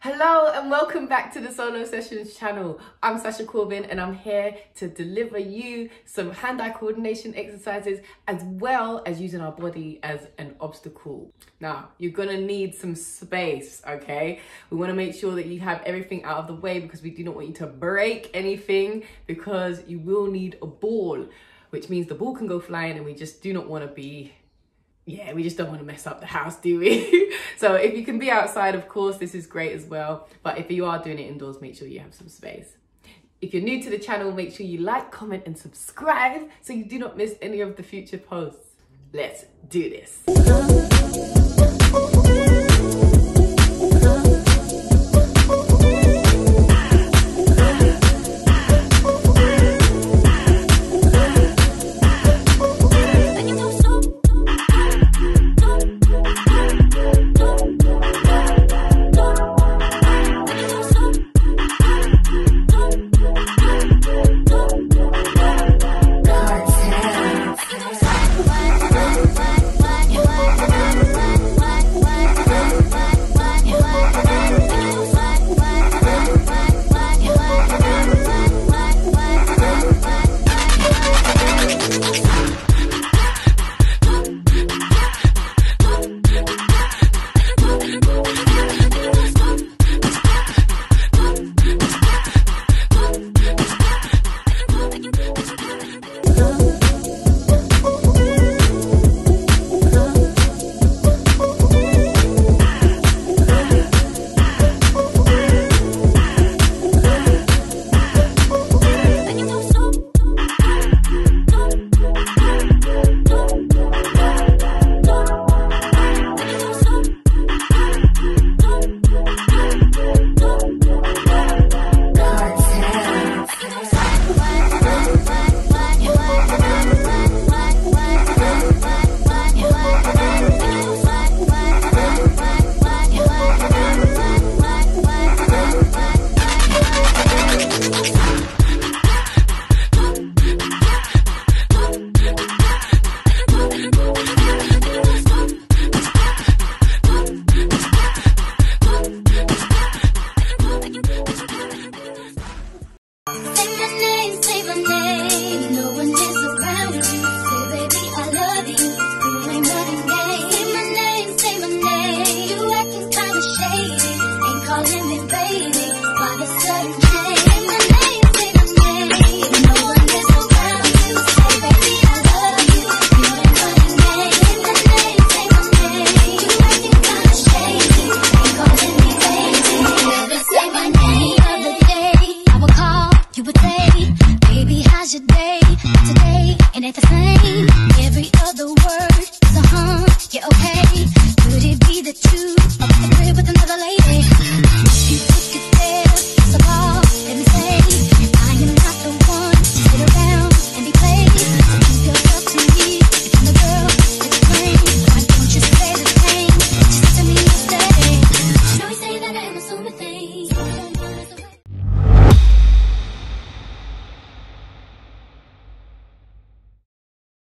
Hello and welcome back to the Solo Sessions channel. I'm Sasha Corbin and I'm here to deliver you some hand-eye coordination exercises as well as using our body as an obstacle. Now, you're gonna need some space, okay? We wanna make sure that you have everything out of the way because we do not want you to break anything because you will need a ball, which means the ball can go flying and we just do not wanna be yeah, we just don't want to mess up the house, do we? so if you can be outside, of course, this is great as well. But if you are doing it indoors, make sure you have some space. If you're new to the channel, make sure you like, comment and subscribe so you do not miss any of the future posts. Let's do this. your day.